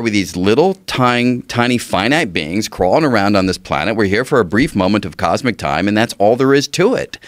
Are we these little tiny, tiny finite beings crawling around on this planet? We're here for a brief moment of cosmic time, and that's all there is to it.